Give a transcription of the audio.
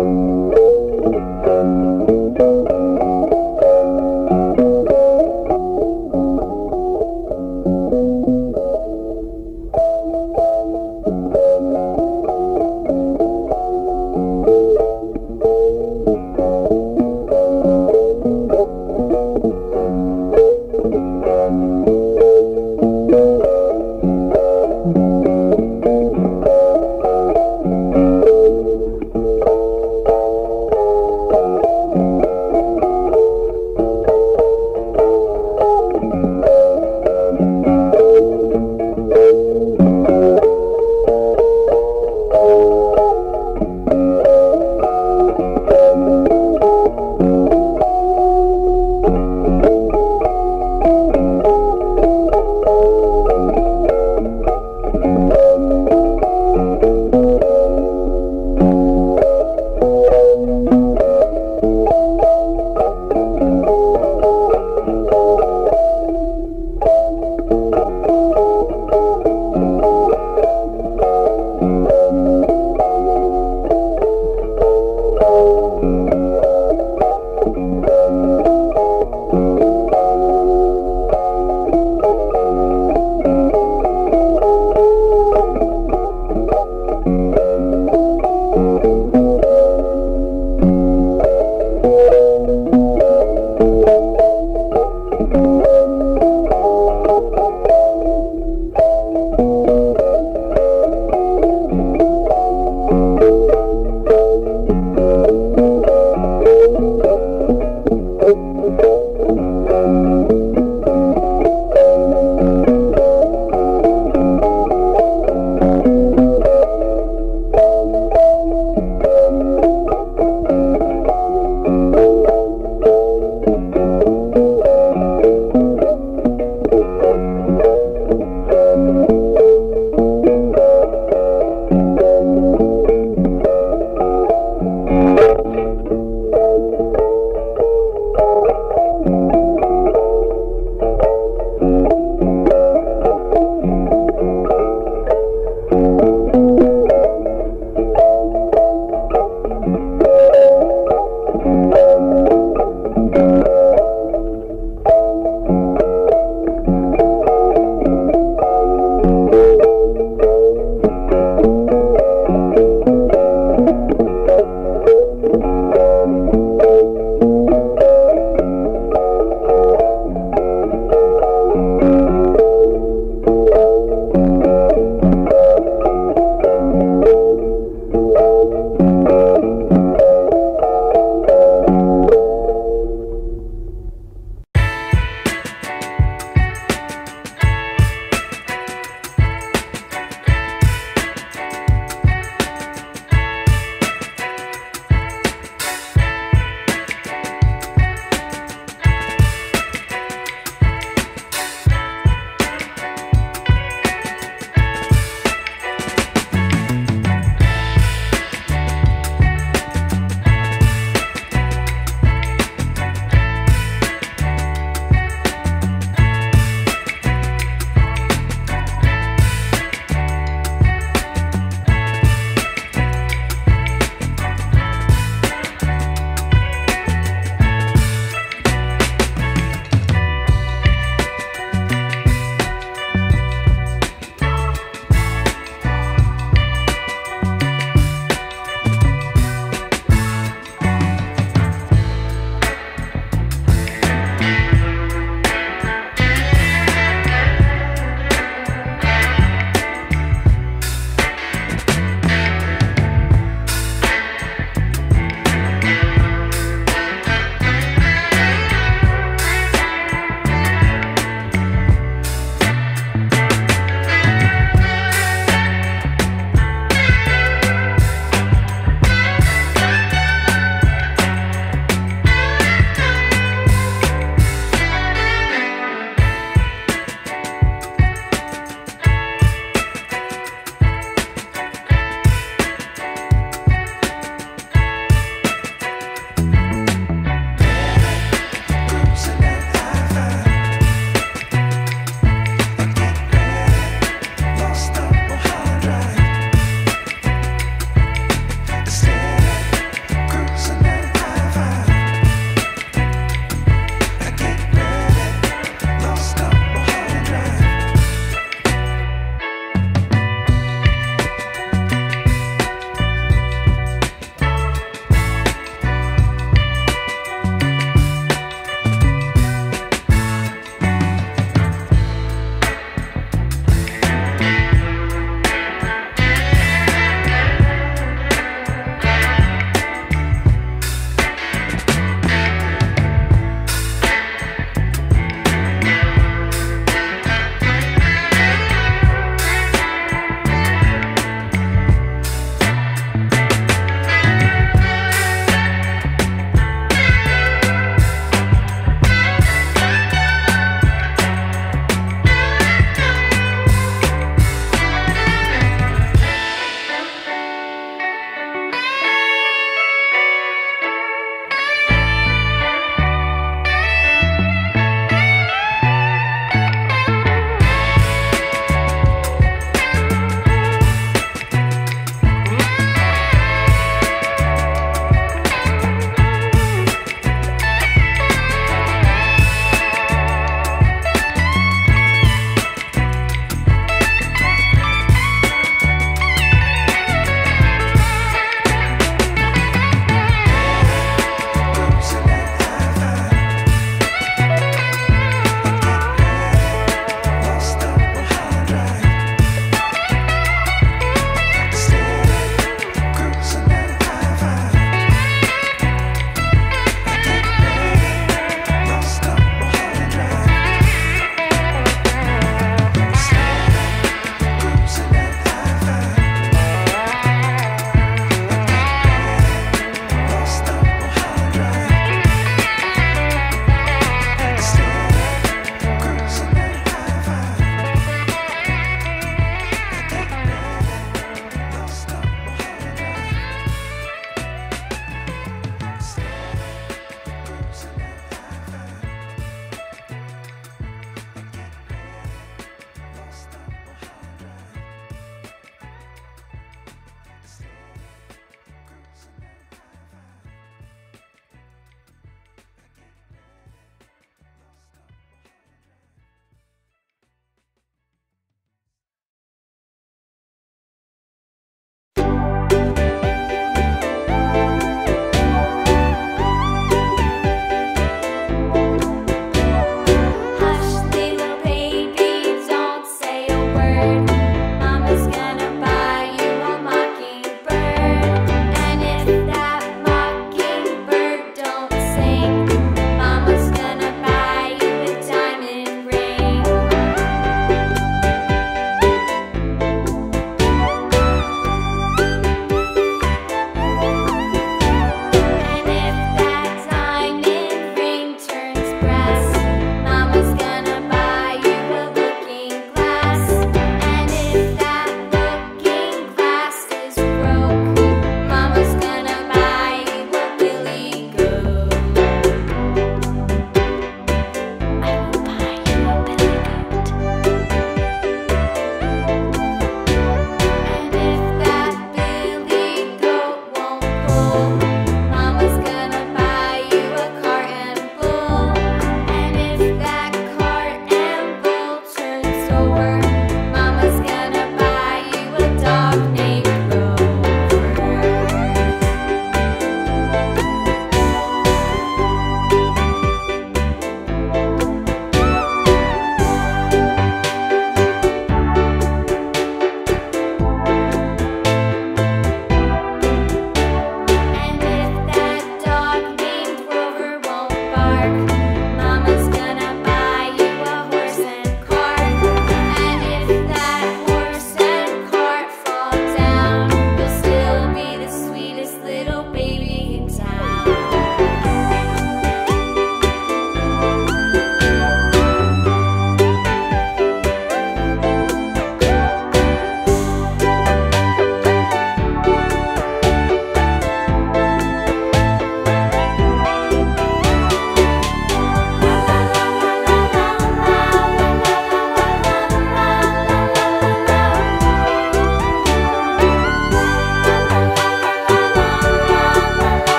Música